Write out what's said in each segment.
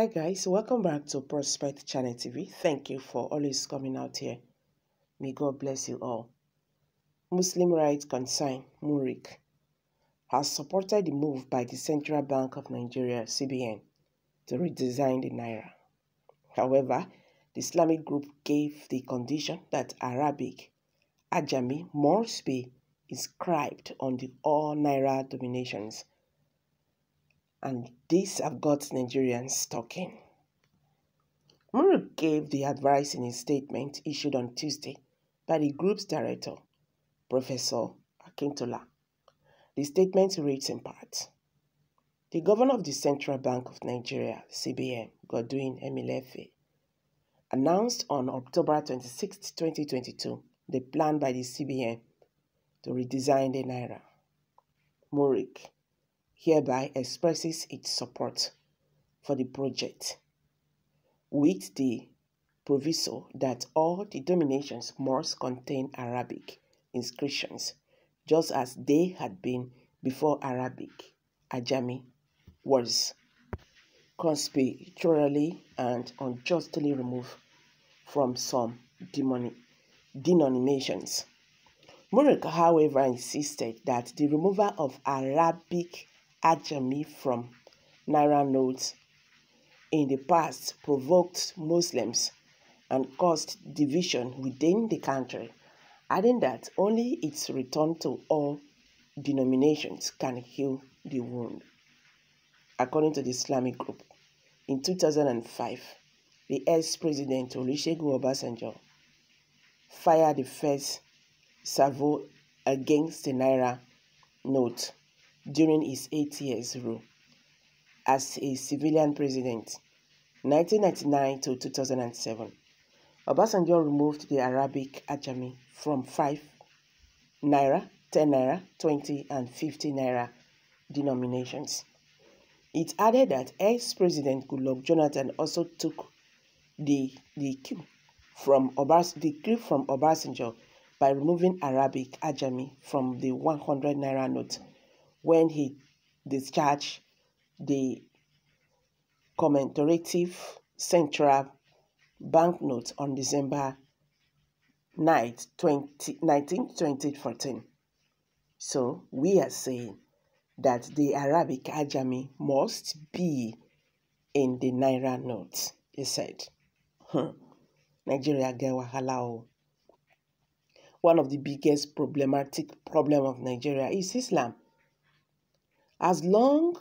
Hi guys, welcome back to Prospect Channel TV. Thank you for always coming out here. May God bless you all. Muslim Rights Concern MURIC has supported the move by the Central Bank of Nigeria (CBN) to redesign the naira. However, the Islamic group gave the condition that Arabic Ajami must be inscribed on the all naira denominations and these have got Nigerians talking. MURIC gave the advice in a statement issued on Tuesday by the group's director, Professor Akintola. The statement reads in part The governor of the Central Bank of Nigeria, CBN, Godwin Emefiele, announced on October 26, 2022, the plan by the CBN to redesign the Naira. MURIC hereby expresses its support for the project with the proviso that all the denominations must contain Arabic inscriptions just as they had been before Arabic Ajami was conspiratorially and unjustly removed from some denominations. MURIC, however, insisted that the removal of Arabic Ajami from Naira notes in the past provoked Muslims and caused division within the country, adding that only its return to all denominations can heal the wound. According to the Islamic group, in 2005, the ex-president Olusegun Obasanjo fired the first salvo against the Naira note during his eight years rule as a civilian president, 1999 to 2007. Obasanjo removed the Arabic Ajami from 5 naira, 10 naira, 20 and 50 naira denominations. It added that ex-president Goodluck Jonathan also took the, the cue from Obas, the cue from Obasanjo by removing Arabic Ajami from the 100 naira note when he discharged the commemorative central banknote on December 9, 20, 19, 2014. So we are saying that the Arabic Ajami must be in the Naira note, he said. Hmm. Nigeria get wahala One of the biggest problematic problem of Nigeria is Islam. As long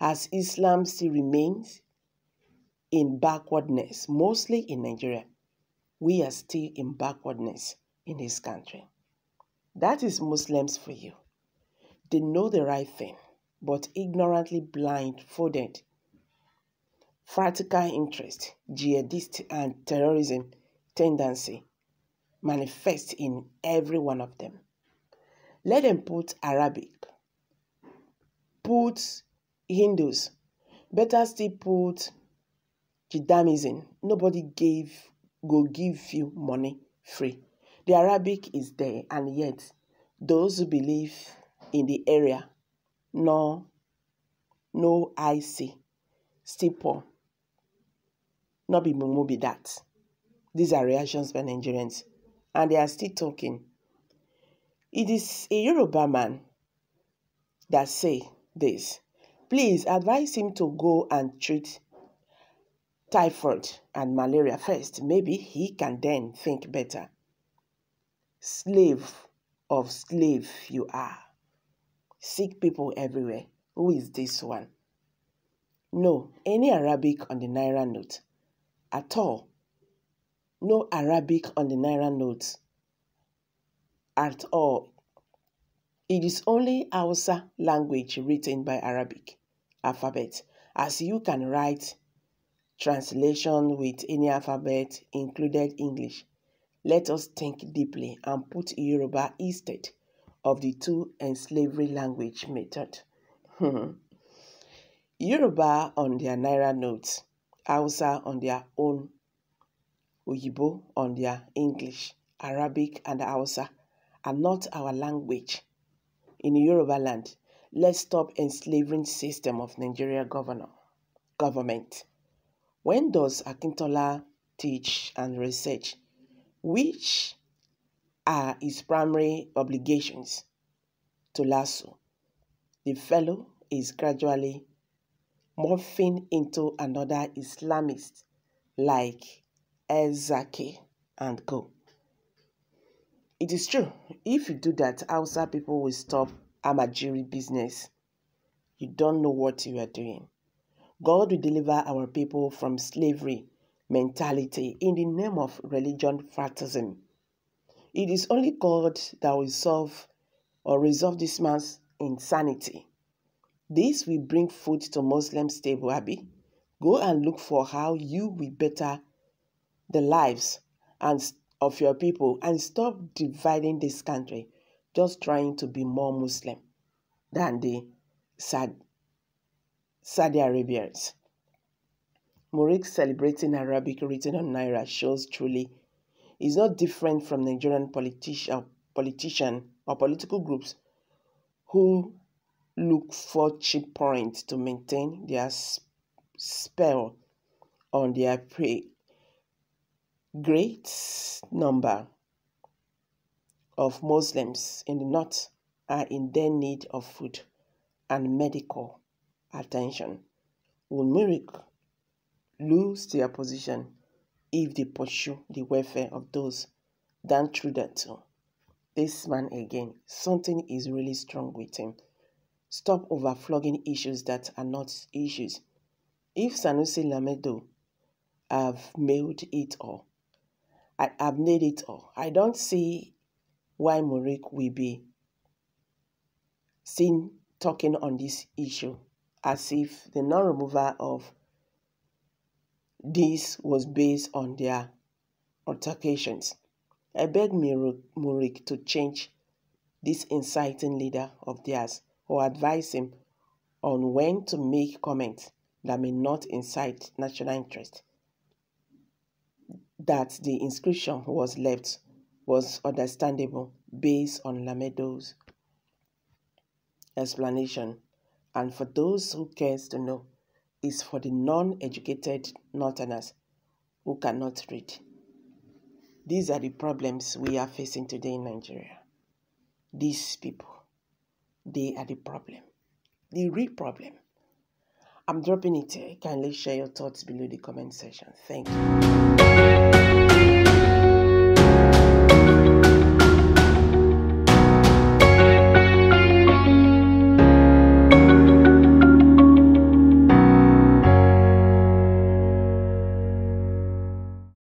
as Islam still remains in backwardness, mostly in Nigeria, we are still in backwardness in this country. That is Muslims for you. They know the right thing, but ignorantly blindfolded. Practical interest, jihadist, and terrorism tendency manifest in every one of them. Let them put Arabic, put Hindus, better still put Judaism. Nobody gave go give you money free. The Arabic is there, and yet those who believe in the area no no I see still poor. Not be mumu be that. These are reactions by Nigerians, and they are still talking. It is a Yoruba man that say this. Please advise him to go and treat typhoid and malaria first. Maybe he can then think better. Slave of slave you are. Sick people everywhere. Who is this one? No, any Arabic on the Naira note. At all. No Arabic on the Naira note. At all. It is only Hausa language written by Arabic alphabet, as you can write translation with any alphabet, included English. Let us think deeply and put Yoruba instead of the two enslavery language method. Yoruba on their Naira notes, Hausa on their own, Oyibo on their English, Arabic and Hausa are not our language in Yoruba land, let's stop enslaving system of Nigeria governor, government. When does Akintola teach and research? Which are his primary obligations to LASU? The fellow is gradually morphing into another Islamist like Ezaki and go. It is true, if you do that, Hausa people will stop Almajiri business. You don't know what you are doing. God will deliver our people from slavery mentality in the name of religion fanatism. It is only God that will solve or resolve this man's insanity. This will bring food to Muslims' table, Abi. Go and look for how you will better the lives and of your people and stop dividing this country just trying to be more Muslim than the Saudi Arabians. MURIC celebrating Arabic written on Naira shows truly is not different from Nigerian politician, politician or political groups who look for cheap points to maintain their spell on their prey. Great number of Muslims in the north are in their need of food and medical attention. Will miracle lose their position if they pursue the welfare of those down through that too? This man again, something is really strong with him. Stop overflogging issues that are not issues. If Sanusi Lamido have mailed it all, I have made it all. I don't see why MURIC will be seen talking on this issue as if the non-removal of this was based on their altercations. I beg MURIC to change this inciting leader of theirs or advise him on when to make comments that may not incite national interest. That the inscription was left was understandable based on Lamido's explanation and for those who cares to know is for the non-educated northerners who cannot read. These are the problems we are facing today in Nigeria. These people they are the problem. The real problem. I'm dropping it here. Kindly share your thoughts below the comment section. Thank you.